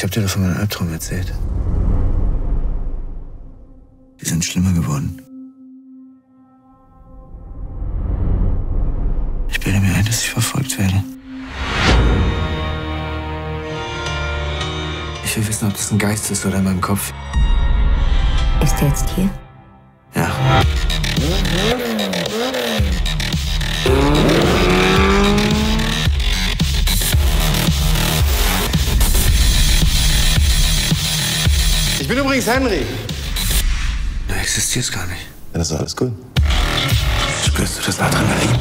Ich habe dir doch von meinem Albtraum erzählt. Die sind schlimmer geworden. Ich bilde mir ein, dass ich verfolgt werde. Ich will wissen, ob das ein Geist ist oder in meinem Kopf. Ist er jetzt hier? Ja. Bin übrigens Henry. Du existierst gar nicht. Ja, das ist alles gut. Spürst du das Adrenalin?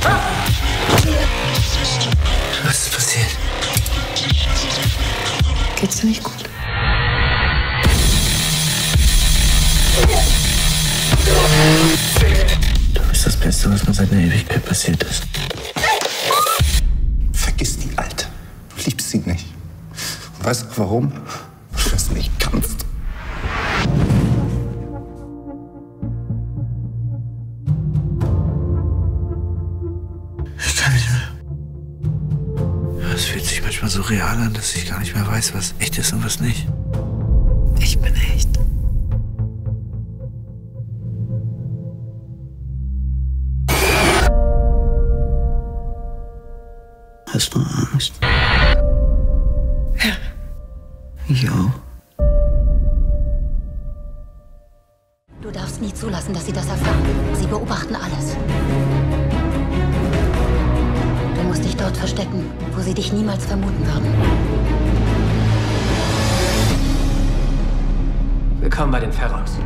Was ist passiert? Geht's dir nicht gut? Du bist das Beste, was mir seit einer Ewigkeit passiert ist. Vergiss die Alte. Du liebst sie nicht. Und weißt du warum? Weil du das nicht kannst. Ich kann nicht mehr. Es fühlt sich manchmal so real an, dass ich gar nicht mehr weiß, was echt ist und was nicht. Ich bin echt. Hast du Angst? Ja. Ich auch. Du darfst nie zulassen, dass sie das erfahren. Sie beobachten alles. Verstecken, wo sie dich niemals vermuten würden. Willkommen bei den Pharaos.